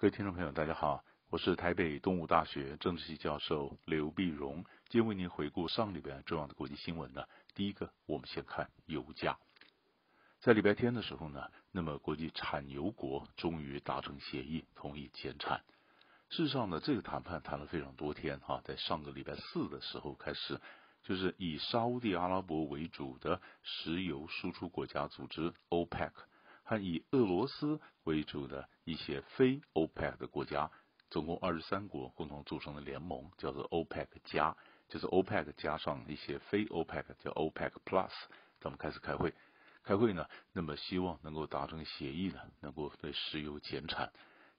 各位听众朋友，大家好，我是台北东吴大学政治系教授刘碧荣，今天为您回顾上礼拜重要的国际新闻呢。第一个，我们先看油价。在礼拜天的时候呢，那么国际产油国终于达成协议，同意减产。事实上呢，这个谈判谈了非常多天哈，在上个礼拜四的时候开始，就是以沙地阿拉伯为主的石油输出国家组织 OPEC。和以俄罗斯为主的一些非 OPEC 的国家，总共二十三国共同组成的联盟，叫做 OPEC 加，就是 OPEC 加上一些非 OPEC，叫 OPEC Plus，他们开始开会，开会呢，那么希望能够达成协议呢，能够对石油减产，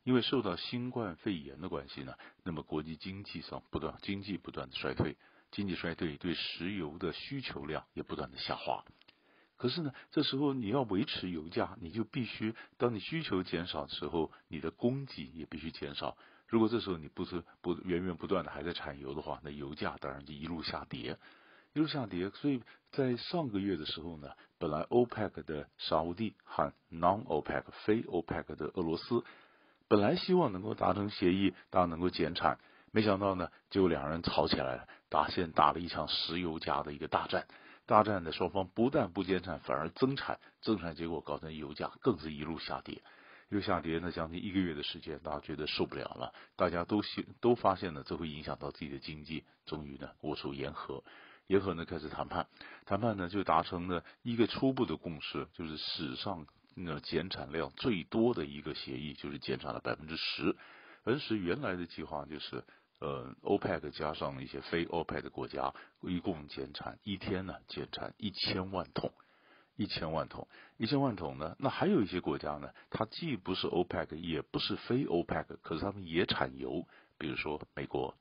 因为受到新冠肺炎的关系呢，那么国际经济上不断经济不断的衰退，经济衰退对石油的需求量也不断的下滑。可是呢，这时候你要维持油价，你就必须当你需求减少的时候，你的供给也必须减少。如果这时候你不是不源源不断的还在产油的话，那油价当然就一路下跌，一路下跌。所以在上个月的时候呢，本来 OPEC 的沙地和 Non-OPEC 非 OPEC 的俄罗斯，本来希望能够达成协议，大家能够减产，没想到呢，就两人吵起来了，打现打了一场石油价的一个大战。大战的双方不但不减产，反而增产，增产结果搞成油价更是一路下跌，一路下跌，呢将近一个月的时间，大家觉得受不了了，大家都现都发现了这会影响到自己的经济，终于呢握手言和，言和呢开始谈判，谈判呢就达成了一个初步的共识，就是史上那减产量最多的一个协议，就是减产了百分之十，而是原来的计划就是。呃，OPEC 加上一些非 OPEC 的国家，一共减产一天呢，减产一千万桶，一千万桶，一千万桶呢。那还有一些国家呢，它既不是 OPEC，也不是非 OPEC，可是他们也产油，比如说美国、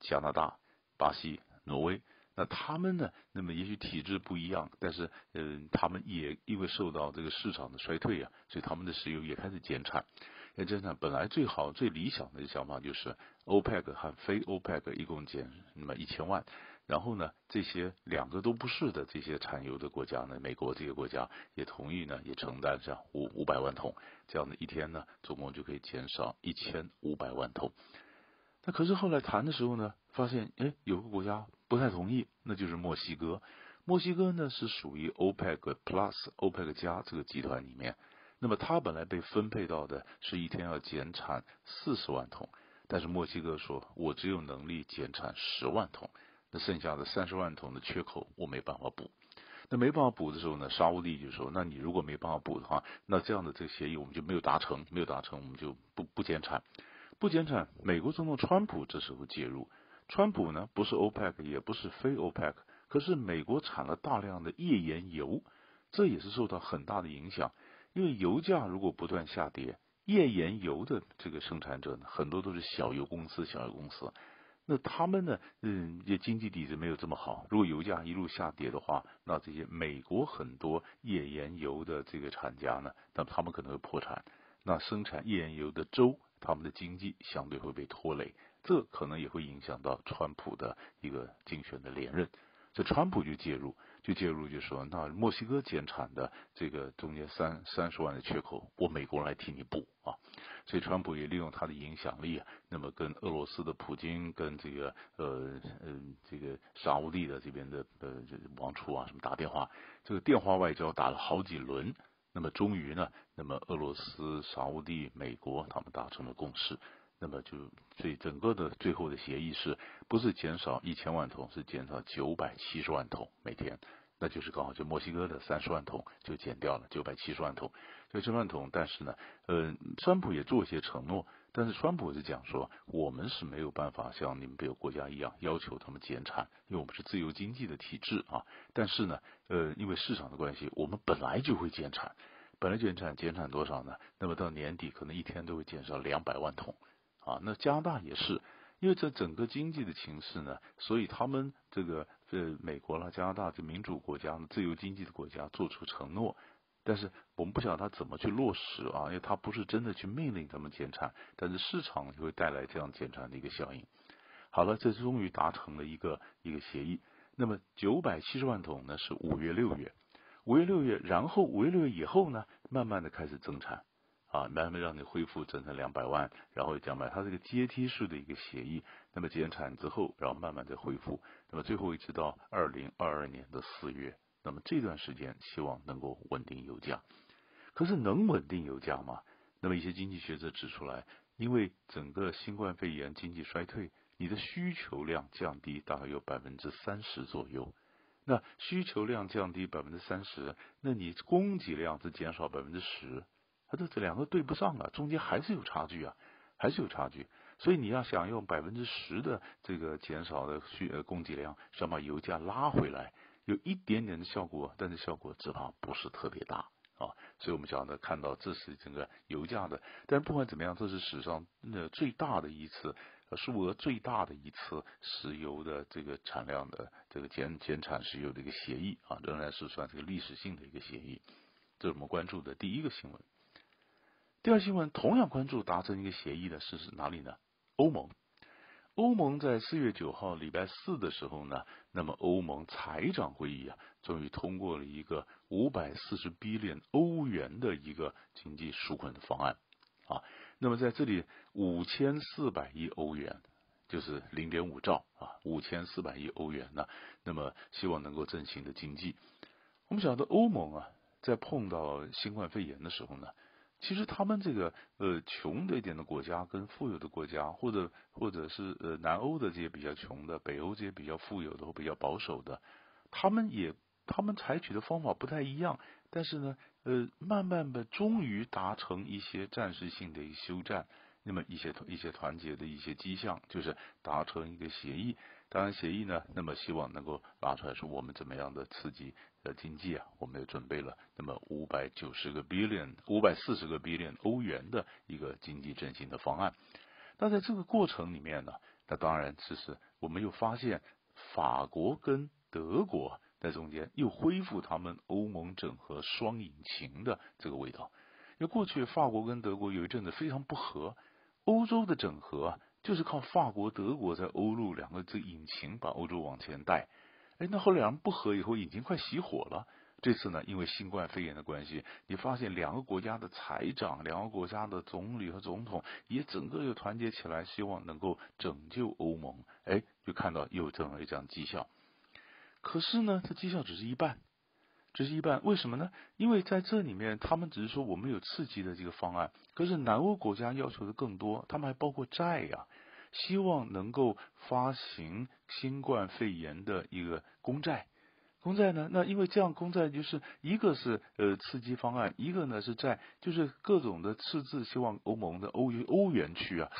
加拿大、巴西、挪威。那他们呢，那么也许体制不一样，但是嗯，他们也因为受到这个市场的衰退啊，所以他们的石油也开始减产。那减产本来最好、最理想的想法就是 OPEC 和非 OPEC 一共减那么一千万，然后呢，这些两个都不是的这些产油的国家呢，美国这些国家也同意呢，也承担上五五百万桶，这样的一天呢，总共就可以减少一千五百万桶。那可是后来谈的时候呢，发现哎，有个国家不太同意，那就是墨西哥。墨西哥呢是属于 OPEC Plus、OPEC 加这个集团里面。那么它本来被分配到的是一天要减产四十万桶，但是墨西哥说，我只有能力减产十万桶，那剩下的三十万桶的缺口我没办法补。那没办法补的时候呢，沙乌地就说，那你如果没办法补的话，那这样的这个协议我们就没有达成，没有达成我们就不不减产，不减产。美国总统川普这时候介入，川普呢不是 OPEC 也不是非 OPEC，可是美国产了大量的页岩油，这也是受到很大的影响。因为油价如果不断下跌，页岩油的这个生产者呢，很多都是小油公司、小油公司，那他们呢，嗯，也经济底子没有这么好。如果油价一路下跌的话，那这些美国很多页岩油的这个厂家呢，那他们可能会破产。那生产页岩油的州，他们的经济相对会被拖累，这可能也会影响到川普的一个竞选的连任。这川普就介入。就介入就说，那墨西哥减产的这个中间三三十万的缺口，我美国来替你补啊。所以川普也利用他的影响力，那么跟俄罗斯的普京，跟这个呃嗯这个沙乌地的这边的呃王储啊什么打电话，这个电话外交打了好几轮，那么终于呢，那么俄罗斯、沙乌地、美国他们达成了共识。那么就所以整个的最后的协议是不是减少一千万桶，是减少九百七十万桶每天，那就是刚好就墨西哥的三十万桶就减掉了九百七十万桶，九十万桶。但是呢，呃，川普也做一些承诺，但是川普是讲说，我们是没有办法像你们别的国家一样要求他们减产，因为我们是自由经济的体制啊。但是呢，呃，因为市场的关系，我们本来就会减产，本来减产减产多少呢？那么到年底可能一天都会减少两百万桶。啊，那加拿大也是，因为这整个经济的形势呢，所以他们这个呃美国啦、加拿大这民主国家、自由经济的国家做出承诺，但是我们不晓得他怎么去落实啊，因为他不是真的去命令他们减产，但是市场就会带来这样减产的一个效应。好了，这终于达成了一个一个协议。那么九百七十万桶呢是五月六月，五月六月，然后五月六月以后呢，慢慢的开始增产。啊，慢慢让你恢复整整两百万，然后讲嘛，它是个阶梯式的一个协议。那么减产之后，然后慢慢的恢复，那么最后一直到二零二二年的四月，那么这段时间希望能够稳定油价。可是能稳定油价吗？那么一些经济学者指出来，因为整个新冠肺炎经济衰退，你的需求量降低大概有百分之三十左右。那需求量降低百分之三十，那你供给量是减少百分之十。它这这两个对不上啊，中间还是有差距啊，还是有差距。所以你要想用百分之十的这个减少的需呃供给量，想把油价拉回来，有一点点的效果，但是效果只怕不是特别大啊。所以我们讲的看到这是整个油价的，但不管怎么样，这是史上那最大的一次数额最大的一次石油的这个产量的这个减减产石油的一个协议啊，仍然是算这个历史性的一个协议。这是我们关注的第一个新闻。第二新闻同样关注达成一个协议的是哪里呢？欧盟，欧盟在四月九号礼拜四的时候呢，那么欧盟财长会议啊，终于通过了一个五百四十 b 链欧元的一个经济纾困的方案啊。那么在这里五千四百亿欧元，就是零点五兆啊，五千四百亿欧元呢，那么希望能够振兴的经济。我们晓得欧盟啊，在碰到新冠肺炎的时候呢。其实他们这个呃穷的一点的国家跟富有的国家，或者或者是呃南欧的这些比较穷的，北欧这些比较富有的或比较保守的，他们也他们采取的方法不太一样，但是呢呃慢慢的终于达成一些暂时性的一个休战。那么一些一些团结的一些迹象，就是达成一个协议。当然，协议呢，那么希望能够拿出来说我们怎么样的刺激的经济啊？我们也准备了那么五百九十个 billion、五百四十个 billion 欧元的一个经济振兴的方案。那在这个过程里面呢，那当然其实我们又发现法国跟德国在中间又恢复他们欧盟整合双引擎的这个味道。因为过去法国跟德国有一阵子非常不和。欧洲的整合，就是靠法国、德国在欧陆两个这引擎把欧洲往前带。哎，那后来两人不和以后，已经快熄火了。这次呢，因为新冠肺炎的关系，你发现两个国家的财长、两个国家的总理和总统也整个又团结起来，希望能够拯救欧盟。哎，就看到又这样一张绩效。可是呢，这绩效只是一半。只是一半，为什么呢？因为在这里面，他们只是说我们有刺激的这个方案，可是南欧国家要求的更多，他们还包括债呀，希望能够发行新冠肺炎的一个公债。公债呢，那因为这样公债就是一个是呃刺激方案，一个呢是在，就是各种的赤字，希望欧盟的欧欧元区啊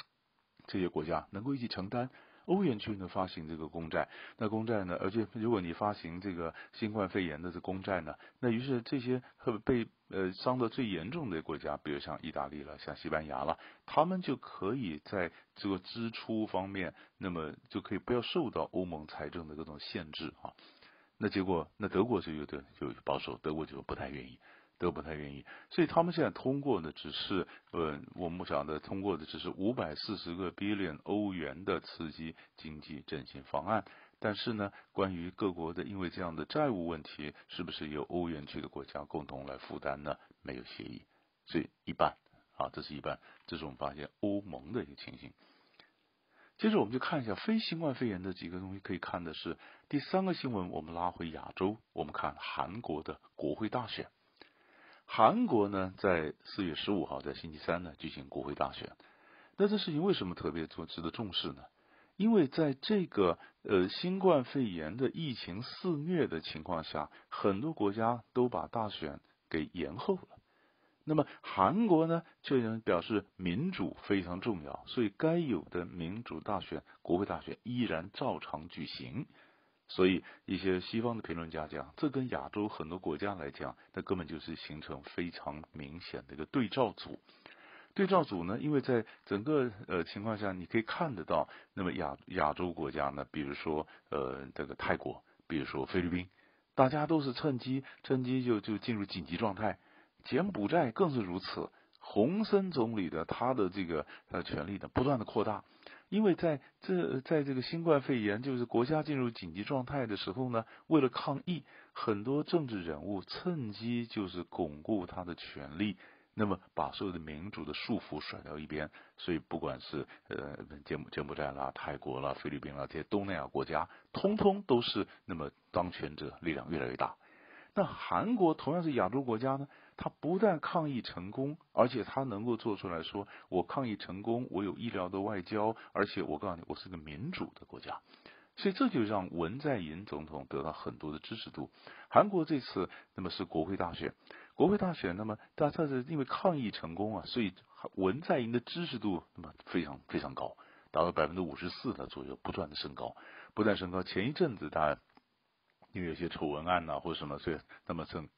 这些国家能够一起承担。欧元区呢发行这个公债，那公债呢，而且如果你发行这个新冠肺炎的这公债呢，那于是这些被呃伤的最严重的国家，比如像意大利了，像西班牙了，他们就可以在这个支出方面，那么就可以不要受到欧盟财政的各种限制啊。那结果，那德国就有点就保守，德国就不太愿意。都不太愿意，所以他们现在通过的只是，呃，我们讲的通过的只是五百四十个 billion 欧元的刺激经济振兴方案。但是呢，关于各国的因为这样的债务问题，是不是由欧元区的国家共同来负担呢？没有协议，所以一半啊，这是一半。这是我们发现欧盟的一个情形。接着我们就看一下非新冠肺炎的几个东西，可以看的是第三个新闻。我们拉回亚洲，我们看韩国的国会大选。韩国呢，在四月十五号，在星期三呢举行国会大选。那这事情为什么特别做值得重视呢？因为在这个呃新冠肺炎的疫情肆虐的情况下，很多国家都把大选给延后了。那么韩国呢，却人表示民主非常重要，所以该有的民主大选、国会大选依然照常举行。所以，一些西方的评论家讲，这跟亚洲很多国家来讲，那根本就是形成非常明显的一个对照组。对照组呢，因为在整个呃情况下，你可以看得到，那么亚亚洲国家呢，比如说呃这个泰国，比如说菲律宾，大家都是趁机趁机就就进入紧急状态。柬埔寨更是如此，洪森总理的他的这个呃权力呢，不断的扩大。因为在这在这个新冠肺炎就是国家进入紧急状态的时候呢，为了抗疫，很多政治人物趁机就是巩固他的权力。那么把所有的民主的束缚甩到一边，所以不管是呃柬埔柬埔寨啦、泰国啦、菲律宾啦这些东南亚国家，通通都是那么当权者力量越来越大。那韩国同样是亚洲国家呢，他不但抗疫成功，而且他能够做出来说，我抗疫成功，我有医疗的外交，而且我告诉你，我是个民主的国家，所以这就让文在寅总统得到很多的支持度。韩国这次那么是国会大选，国会大选，那么大这是因为抗疫成功啊，所以文在寅的支持度那么非常非常高，达到百分之五十四的左右，不断的升高，不断升高。前一阵子他。因为有些丑闻案呐，或者什么，所以那么正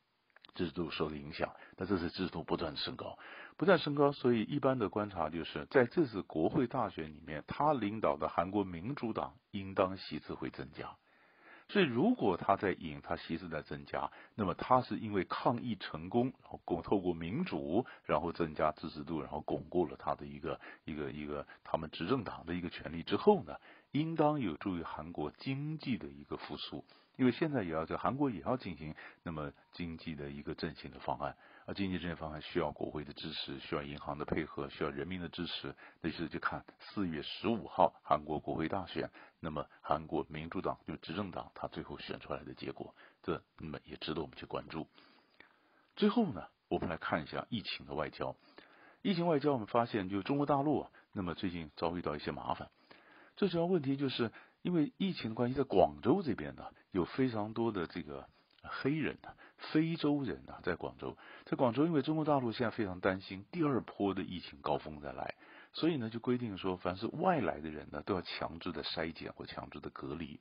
制度受的影响，但这次制度不断升高，不断升高，所以一般的观察就是在这次国会大选里面，他领导的韩国民主党应当席次会增加。所以如果他在赢，他席次在增加，那么他是因为抗议成功，然后巩透过民主，然后增加支持度，然后巩固了他的一个一个一个他们执政党的一个权利之后呢，应当有助于韩国经济的一个复苏。因为现在也要在韩国也要进行那么经济的一个振兴的方案，而经济振兴方案需要国会的支持，需要银行的配合，需要人民的支持。那就是就看四月十五号韩国国会大选，那么韩国民主党就执政党他最后选出来的结果，这那么也值得我们去关注。最后呢，我们来看一下疫情的外交。疫情外交，我们发现就中国大陆啊，那么最近遭遇到一些麻烦。最主要问题就是。因为疫情的关系，在广州这边呢，有非常多的这个黑人呢，非洲人呢，在广州，在广州，因为中国大陆现在非常担心第二波的疫情高峰再来，所以呢，就规定说，凡是外来的人呢，都要强制的筛检或强制的隔离。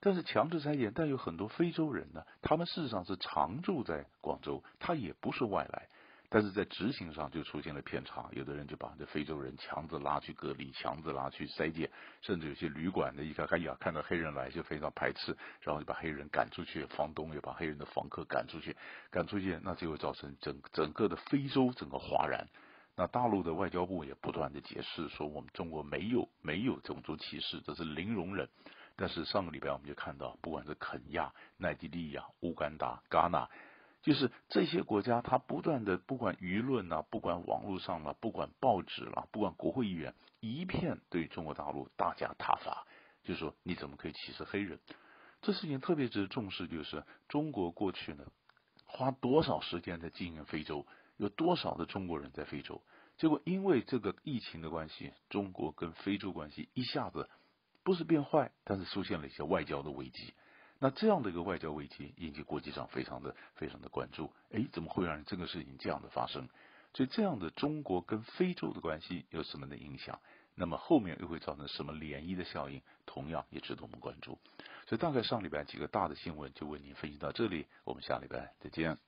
但是强制筛检，但有很多非洲人呢，他们事实上是常住在广州，他也不是外来。但是在执行上就出现了偏差，有的人就把这非洲人强制拉去隔离，强制拉去筛检，甚至有些旅馆的一看，哎呀，看到黑人来就非常排斥，然后就把黑人赶出去，房东也把黑人的房客赶出去，赶出去，那就会造成整整个的非洲整个哗然。那大陆的外交部也不断的解释说，我们中国没有没有种族歧视，这是零容忍。但是上个礼拜我们就看到，不管是肯亚、奈及利亚、乌干达、戛纳。就是这些国家，他不断的不管舆论呐，不管网络上了，不管报纸了，不管国会议员，一片对中国大陆大加挞伐，就说你怎么可以歧视黑人？这事情特别值得重视，就是中国过去呢，花多少时间在经营非洲，有多少的中国人在非洲？结果因为这个疫情的关系，中国跟非洲关系一下子不是变坏，但是出现了一些外交的危机。那这样的一个外交危机引起国际上非常的非常的关注，哎，怎么会让这个事情这样的发生？所以这样的中国跟非洲的关系有什么的影响？那么后面又会造成什么涟漪的效应？同样也值得我们关注。所以大概上礼拜几个大的新闻就为您分析到这里，我们下礼拜再见。